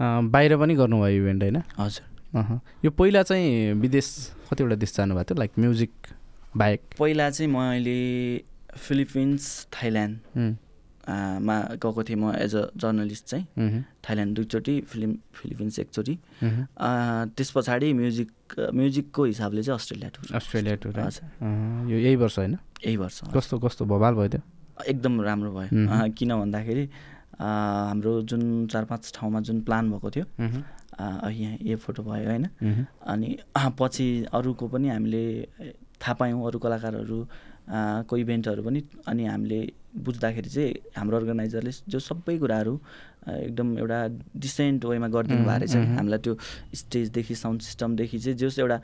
बाहिर पनि गर्नुभयो इभेन्ट होइन? हजुर। यो पहिला चाहिँ विदेश कतिवटा देश जानुभएको थियो? लाइक म्युजिक बाहेक? पहिला चाहिँ मैले फिलिपिन्स थाइल्यान्ड मा गएको थिएँ म एज अ जर्नलिस्ट चाहिँ। थाइल्यान्ड दुईचोटि फिलिम फिलिपिन्स एकचोटि। त्यस पछाडि म्युजिक म्युजिकको हिसाबले चाहिँ अस्ट्रेलिया टुर अस्ट्रेलिया टुर यो यही वर्ष होइन? यही वर्ष कस्तो कस्तो बवाल भयो त्यो? एकदम राम्रो भयो। किन भन्दाखेरि हाम्रो जुन चार पाँच ठाउँमा जुन प्लान भएको थियो यहाँ यो फोटो भयो होइन? अनि पछि अरूको पनि हामीले थाहा पायौँ अरू कलाकारहरू को इभेन्टहरू पनि अनि हामीले बुझ्दाखेरि चाहिँ हाम्रो अर्गनाइजरले जो सबै कुराहरू एकदम एउटा डिसेन्ट वेमा गरिदिनु भएको रहेछ हामीलाई त्यो स्टेजदेखि साउन्ड सिस्टमदेखि चाहिँ जस एउटा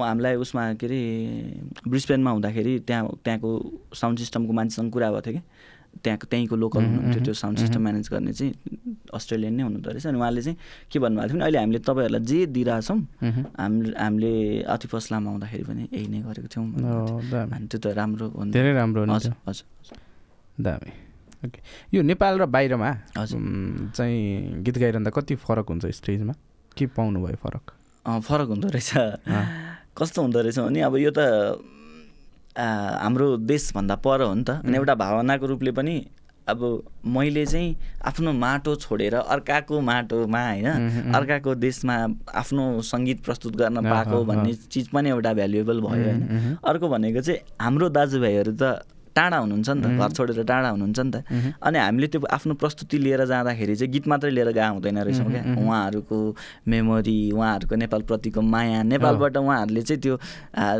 हामीलाई उसमा के अरे ब्रिस्बेनमा हुँदाखेरि त्यहाँ त्यहाँको साउन्ड सिस्टमको मान्छेसँग कुरा भएको थियो कि। त्यहाँको त्यहीँको लोकल हुनुहुन्थ्यो त्यो साउन्ड। सिस्टम म्यानेज गर्ने चाहिँ अस्ट्रेलियन नै हुनुहुँदो रहेछ अनि उहाँले चाहिँ के भन्नुभएको थियो भने अहिले हामीले तपाईँहरूलाई जे दिइरहेछौँ उहुँ। हामीले हामीले अतिफस लामा आउँदाखेरि पनि यही नै गरेको थियौँ अनि त्यो त राम्रो। धेरै राम्रो हजुर। हजुर दामी ओके यो नेपाल र बाहिरमा हजुर। चाहिँ गीत गाइरहँदा कति फरक हुन्छ स्टेजमा के पाउनुभयो फरक फरक हुँदो रहेछ। कस्तो हुँदो रहेछ भने अब यो त हाम्रो देशभन्दा पर हो नि त अनि एउटा भावनाको रूपले पनि अब मैले चाहिँ आफ्नो माटो छोडेर अर्काको माटोमा होइन। अर्काको देशमा आफ्नो सङ्गीत प्रस्तुत गर्न पाएको भन्ने चिज पनि एउटा भ्यालुएबल भयो होइन। अर्को भनेको चाहिँ हाम्रो दाजुभाइहरू त टाढा हुनुहुन्छ नि त। घर छोडेर टाढा हुनुहुन्छ नि त। अनि हामीले त्यो आफ्नो प्रस्तुति लिएर जाँदाखेरि चाहिँ गीत मात्रै लिएर गएको हुँदैन रहेछौँ क्या। उहाँहरूको मेमोरी उहाँहरूको नेपालप्रतिको माया नेपालबाट उहाँहरूले चाहिँ त्यो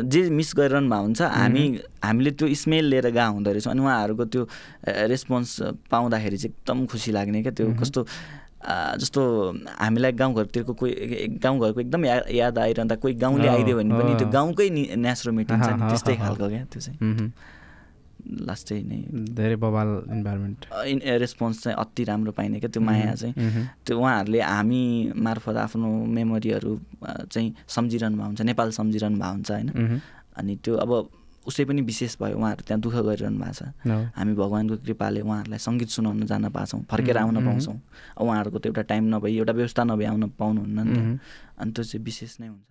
जे मिस गरिरहनु भएको हुन्छ हामी हामीले त्यो स्मेल लिएर गएको हुँदो रहेछौँ अनि उहाँहरूको त्यो रेस्पोन्स पाउँदाखेरि चाहिँ एकदम खुसी लाग्ने क्या त्यो कस्तो जस्तो हामीलाई गाउँघरतिरको कोही गाउँघरको एकदम या याद आइरहँदा कोही गाउँले आइदियो भने पनि त्यो। गाउँकै न्यास्रो मेटिन्छ अँ, नि अँ, त्यस्तै। खालको क्या त्यो चाहिँ। लास्टै नै धेरै बवाल इन्भाइरोमेन्ट रेस्पोन्स चाहिँ अति राम्रो पाइने क्या त्यो माया चाहिँ। त्यो उहाँहरूले हामी मार्फत आफ्नो मेमोरीहरू चाहिँ सम्झिरहनु भएको हुन्छ नेपाल सम्झिरहनु भएको हुन्छ होइन। अनि त्यो अब उसै पनि विशेष भयो उहाँहरू त्यहाँ दुःख गरिरहनु भएको छ। हामी भगवान्को कृपाले उहाँहरूलाई सङ्गीत सुनाउन जान पाउँछौँ फर्केर आउन। पाउँछौँ उहाँहरूको त एउटा टाइम नभई एउटा व्यवस्था नभई आउन पाउनुहुन्न नि। त अनि त्यो चाहिँ विशेष नै हुन्छ